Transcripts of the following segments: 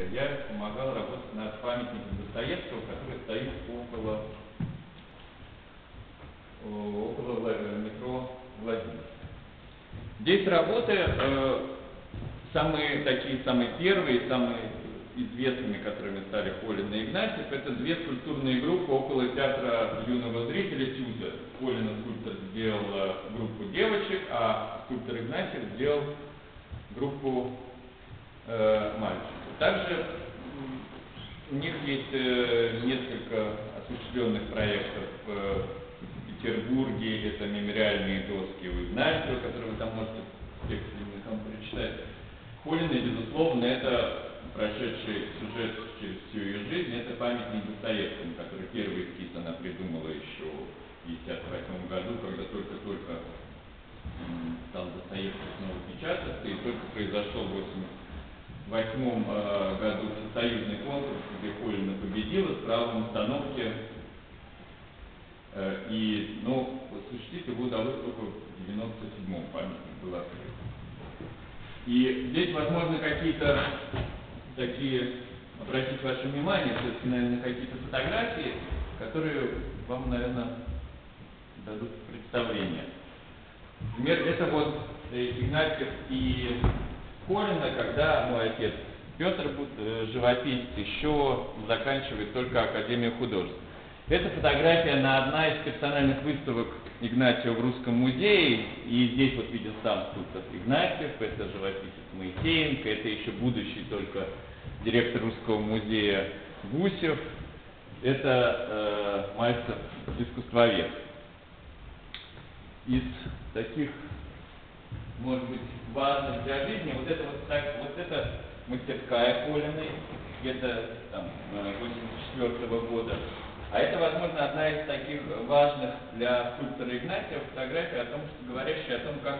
учился, я помогал работать над памятником Достоевского, который стоит около, около метро Владимир. Здесь работы э, самые такие, самые первые, самые известными, которыми стали Холин и Игнатьев, это две скульптурные группы около театра юного зрителя Тюза. Холин скульптор сделал э, группу девочек, а скульптор Игнатьев сделал группу э, мальчиков. Также у них есть э, несколько осуществленных проектов э, в Петербурге, это мемориальные доски у Игнатьева, которые вы там можете в тексте прочитать. Холина, безусловно, это прошедший сюжет через всю ее жизнь, это памятник Достоевскому, который первый эскиз она придумала еще в 1958 году, когда только-только стал Достоевский снова печататься, и только произошел в 1988 э, году всесоюзный конкурс, где Холина победила с правом установки, э, и, ну, осуществить его удалось только в 97-м памятник был открыт. И здесь, возможно, какие-то такие, обратить ваше внимание, все-таки, наверное, какие-то фотографии, которые вам, наверное, дадут представление. Например, это вот э, Игнатьев и Колина, когда мой отец Петр э, живописец еще заканчивает только Академию художеств. Это фотография на одна из персональных выставок Игнатьева в Русском музее, и здесь вот виден сам скульптор Игнатьев, это живописец Моисеенко, это еще будущий только директор Русского музея Гусев, это э, мастер искусствовед. Из таких, может быть, важных для жизни, вот это вот так, вот это мастерская Колиной, где-то там 84 -го года. А это, возможно, одна из таких важных для скульптора Игнатия фотографий о том, что говорящая о том, как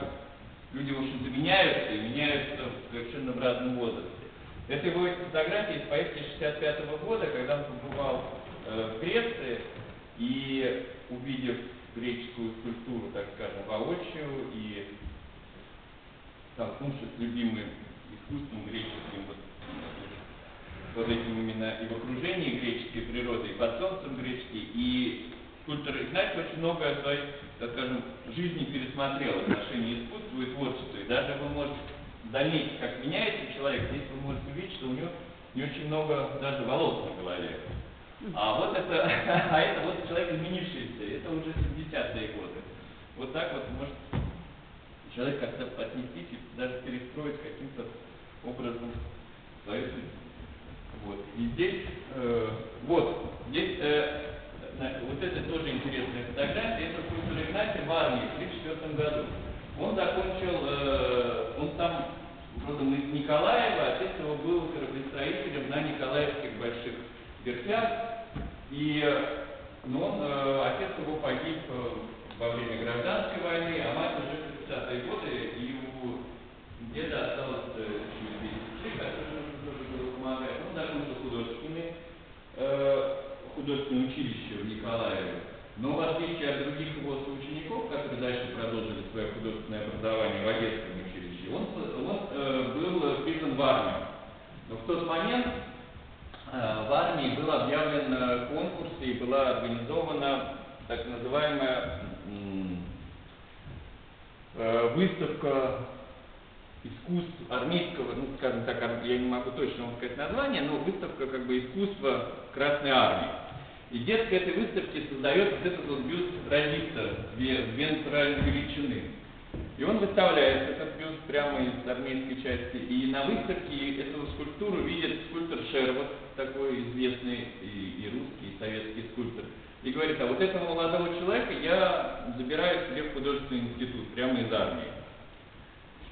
люди, в общем-то, меняются и меняются совершенно в разном возрасте. Это его фотография из поездки 65 -го года, когда он побывал э, в Греции и, увидев греческую скульптуру, так скажем, воочию и столкнувшись с любимым искусством греческим, вот, вот этим именно и в окружении греческой природы, и под солнцем греческой, и скульптор Игнатьев очень много о своей, так скажем, жизни пересмотрел в отношении искусства и творчества, и даже вы можете заметить, как меняется человек, здесь вы можете увидеть, что у него не очень много даже волос на голове. А вот это, а это вот человек изменившийся, это уже 70-е годы. Вот так вот может человек как-то отнестись и даже перестроить каким-то образом свою жизнь. Вот. И здесь, э, вот, здесь, э, вот это тоже интересная фотография, это скульптор Игнатий в армии в 1934 году. Он закончил, э, он там родом из Николаева, отец его был кораблестроителем на Николаевских больших верфях, и ну, он, э, отец его погиб э, во время гражданской войны, а мать уже в 50-е годы, и у деда осталось э, еще две сестры, которые тоже было помогать. Он закончил художественные, э, художественное училище в Николаеве. Но в отличие от других его соучеников, которые дальше продолжили свое художественное образование в Одесском училище, он, он э, был призван в армию. Но в тот момент э, в армии был объявлен э, конкурс и была организована так называемая э, выставка искусств армейского, ну, скажем так, я не могу точно вам сказать название, но выставка как бы искусства Красной Армии. И детка этой выставки создает вот этот вот бюст Радица вентральной величины. И он выставляет этот бюст прямо из армейской части. И на выставке эту скульптуру видит скульптор Шервот, такой известный и, и русский, и советский скульптор. И говорит, а вот этого молодого человека я забираю себе в художественный институт, прямо из армии.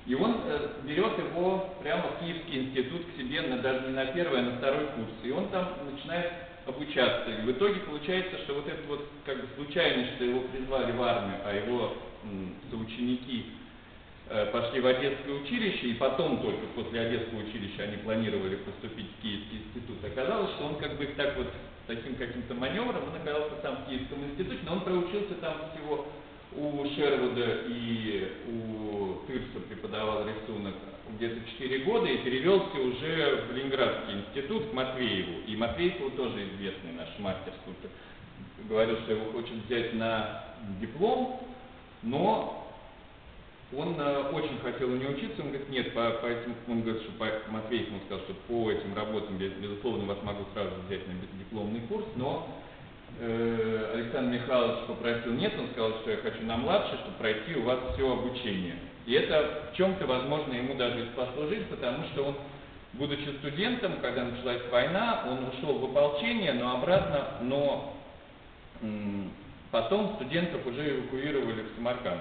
И он э, берет его прямо в Киевский институт к себе, на, даже не на первый, а на второй курс. И он там начинает обучаться. И в итоге получается, что вот это вот как бы случайность, что его призвали в армию, а его м, соученики э, пошли в Одесское училище, и потом только после Одесского училища они планировали поступить в Киевский институт. Оказалось, что он как бы так вот таким каким-то маневром, он оказался там в Киевском институте, но он проучился там всего у Шервуда и у Тырса преподавал рисунок где-то 4 года и перевелся уже в Ленинградский институт к Матвееву. И Матвееву тоже известный наш мастер скульптор. Говорил, что его хочет взять на диплом, но он э, очень хотел у него учиться, он говорит, нет, по, по этим, он говорит, что по, Матвеев ему сказал, что по этим работам, безусловно, вас могу сразу взять на дипломный курс, но э, Александр Михайлович попросил нет, он сказал, что я хочу на младший, чтобы пройти у вас все обучение. И это в чем-то, возможно, ему даже и спасло жизнь, потому что он, будучи студентом, когда началась война, он ушел в ополчение, но обратно, но м, потом студентов уже эвакуировали в Самарканд.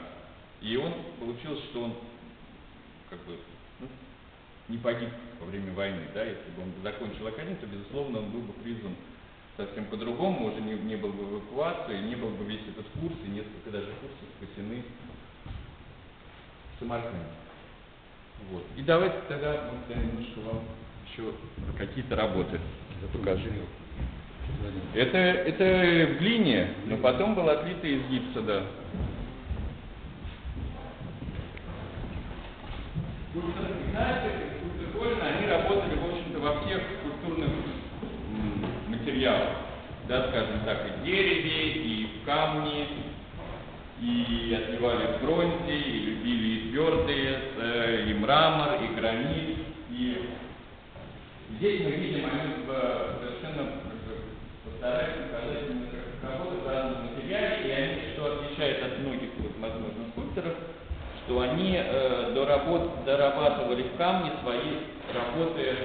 И он получилось, что он как бы ну, не погиб во время войны, да, если бы он закончил академию, то, безусловно, он был бы призван совсем по-другому, уже не, не был бы эвакуации, не был бы весь этот курс, и несколько даже курсов спасены в. Вот. И давайте тогда вот, немножко вам еще какие-то работы покажу. Это, это в глине, но потом было отлито из гипса, да. скульпторы Игнатьев и скульптор Кольна, они работали, в общем-то, во всех скульптурных материалах. Да, скажем так, и в дереве, и в камне, и отливали в бронзе, и любили и твердые, э, и мрамор, и гранит. И здесь мы видим, они совершенно постарались показать работы в разном материале, и они, что отличает от многих, возможно, скульпторов, что они э, доработ, дорабатывали в камне свои работы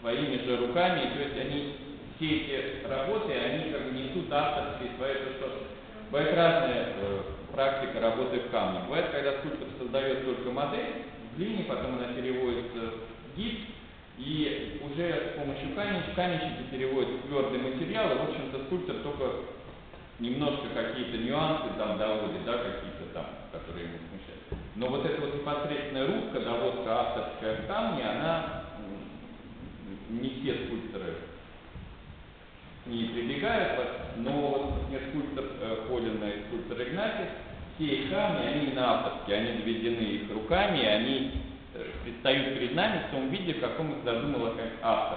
своими же руками, то есть они все эти работы, они как бы несут авторские свои, то что бывает разная э, практика работы в камне. Бывает, когда скульптор создает только модель в глине, потом она переводится в гипс, и уже с помощью каменщика, каменщики переводят в твердый материал, и, в общем-то, скульптор только немножко какие-то нюансы там доводит, да, какие-то там, которые ему смущают. Но вот эта вот непосредственная рубка, доводка авторская в камне, она не все скульпторы не прибегают, но вот, например, скульптор э, Холина и скульптор Игнатьев, все их камни, они не авторские, они доведены их руками, они э, предстают перед нами в том виде, в каком их задумал автор.